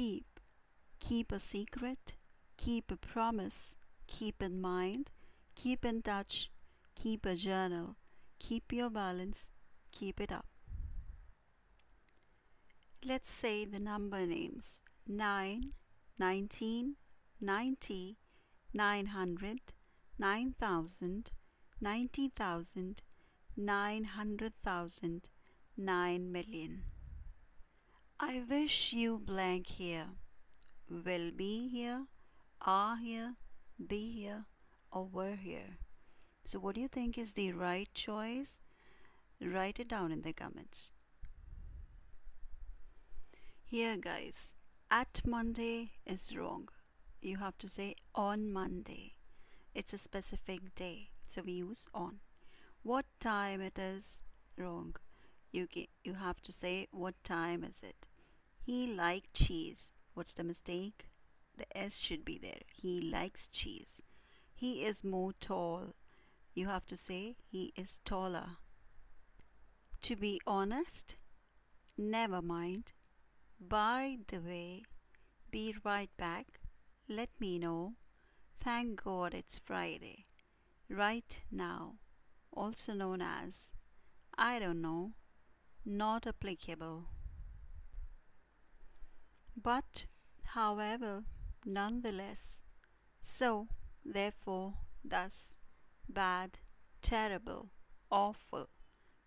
Keep. Keep a secret. Keep a promise. Keep in mind. Keep in touch. Keep a journal. Keep your balance. Keep it up. Let's say the number names 9, 19, 90, 900, 9000, 90,000, 900,000, 9 million. I wish you blank here, will be here, are here, be here, or were here. So, what do you think is the right choice? Write it down in the comments. Here, guys, at Monday is wrong. You have to say on Monday. It's a specific day, so we use on. What time it is wrong. You you have to say what time is it. He liked cheese. What's the mistake? The S should be there. He likes cheese. He is more tall. You have to say he is taller. To be honest, never mind. By the way, be right back. Let me know. Thank God it's Friday. Right now, also known as I don't know, not applicable. But, however, nonetheless, so, therefore, thus, bad, terrible, awful,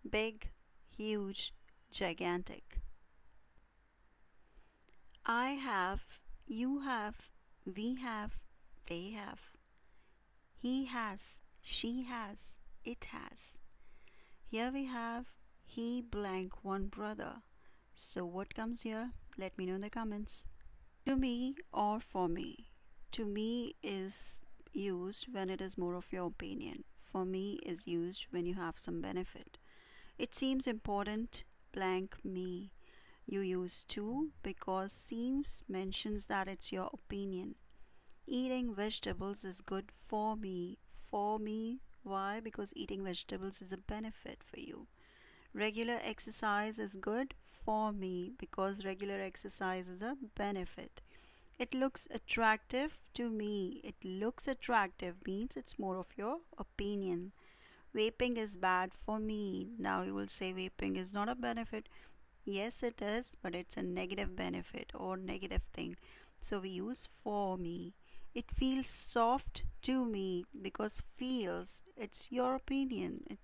big, huge, gigantic. I have, you have, we have, they have. He has, she has, it has. Here we have he blank one brother. So what comes here? Let me know in the comments. To me or for me. To me is used when it is more of your opinion. For me is used when you have some benefit. It seems important blank me. You use to because seems mentions that it's your opinion. Eating vegetables is good for me. For me, why? Because eating vegetables is a benefit for you. Regular exercise is good for me because regular exercise is a benefit. It looks attractive to me. It looks attractive means it's more of your opinion. Vaping is bad for me. Now you will say vaping is not a benefit. Yes, it is, but it's a negative benefit or negative thing. So we use for me. It feels soft to me because feels, it's your opinion. It,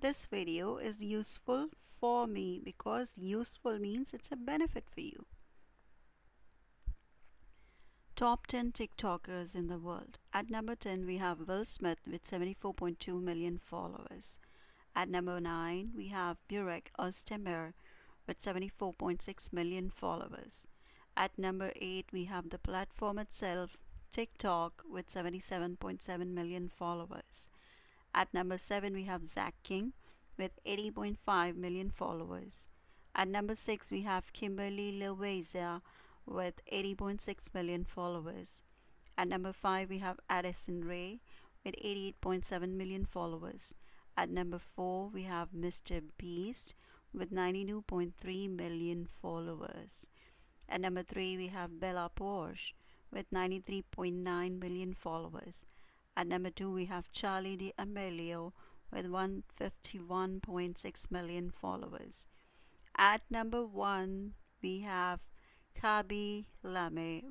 this video is useful for me because useful means it's a benefit for you. Top 10 TikTokers in the world. At number 10, we have Will Smith with 74.2 million followers. At number 9, we have Burak Özdemir with 74.6 million followers. At number 8, we have the platform itself, TikTok, with 77.7 million followers. At number 7, we have Zach King with 80.5 million followers. At number 6, we have Kimberly Loaiza with 80.6 million followers. At number 5, we have Addison Rae with 88.7 million followers. At number 4, we have Mr. Beast with 92.3 million followers. At number 3, we have Bella Poarch with 93.9 million followers. At number 2, we have Charli D'Amelio with 151.6 million followers. At number 1, we have Khaby Lame